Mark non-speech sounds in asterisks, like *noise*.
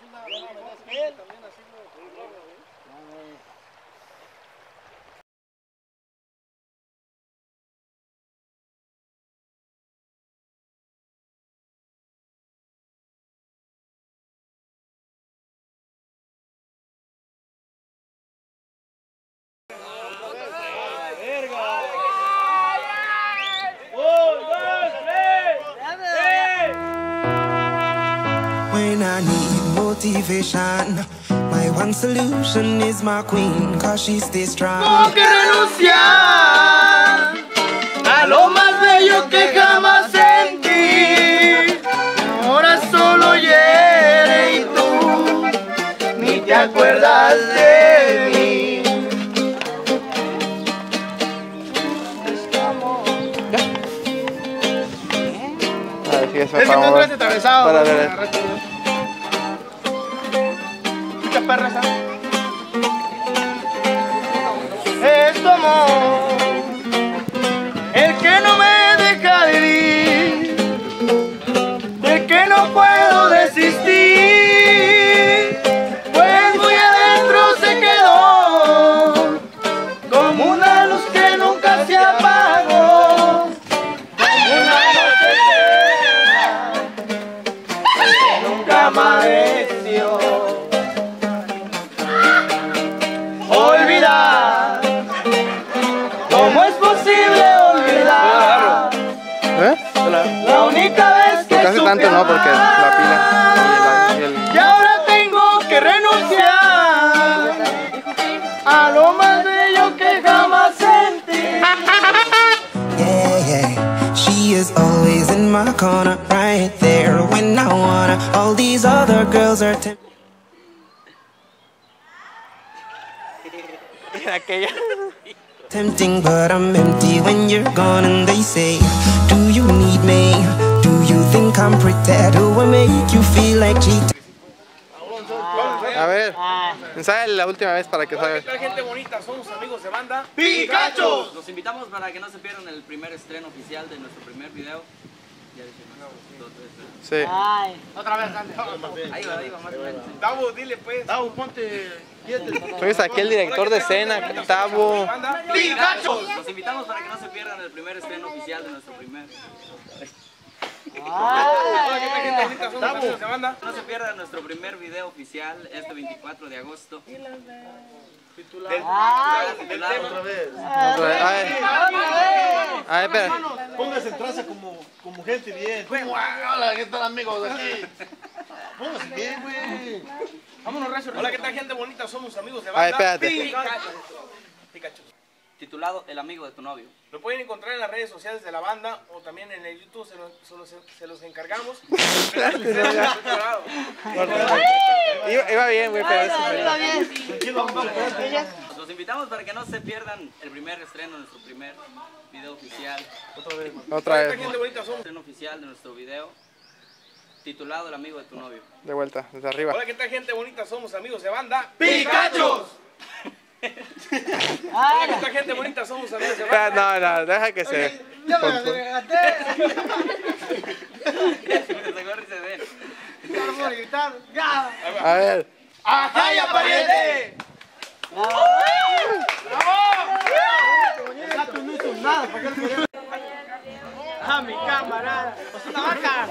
When motivation, my one solution is my queen, cause she stays strong. Tengo que renunciar a lo más bello que jamás sentí. Ahora solo hiere y tú ni te acuerdas de mí. A ver si eso Es que para no mover. atravesado. Para. Agarraste bien. Vez que Casi supe tanto no, porque la pila y el- y el- Y ahora tengo que renunciar a lo más bello que jamás sentí. *laughs* Yeah, yeah. She is always in my corner, right there when I wanna. All these other girls are tempting. *laughs* aquella. Tempting, but I'm empty when you're gone. And they say, Do you I'm I make you feel like cheating? A ver, ensaya la última vez para que salga. La gente bonita, somos amigos de banda. ¡Pikachu! Los invitamos para que no se pierdan el primer estreno oficial de nuestro primer video. Ya dije más. Dos, tres, tres. Sí. Otra vez, dale. Ahí va, ahí va, más o menos. Davo, dile pues. Davo, ponte. Soy aquí el director de escena. Banda. ¡Pikachu! Los invitamos para que no se pierdan el primer estreno oficial de nuestro primer. No se pierdan nuestro primer video oficial este 24 de agosto. Póngase en traza como, como gente bien. Hola, ¿qué tal amigos aquí? Póngase bien, güey. Vámonos. Hola, ¿qué tal, gente bonita? Somos amigos de Ay, banda. espérate. Pikachu. Titulado El amigo de tu novio. Lo pueden encontrar en las redes sociales de la banda o también en el YouTube, se los, se los, se los encargamos. *laughs* Iba, iba bien, güey, pero eso Tranquilo, vamos a quedarte. Los invitamos para que no se pierdan el primer estreno de nuestro primer video oficial. Otra vez. ¿qué tal, gente bonita? Somos Estreno oficial de nuestro video. Titulado El amigo de tu novio. De vuelta, desde arriba. Hola, ¿qué tal, gente bonita? Somos amigos de banda. ¡Pikachu! ¿Qué tal, gente bonita? Somos amigos Espera, banda. No, no, deja que se. Ya me regaté. Se corre y se ve. Ya no. A ver. ¡Ajá, ya pariente! Gato no hizo nada, ¿para qué le quería? ¡A mi camarada! ¡Es una vaca!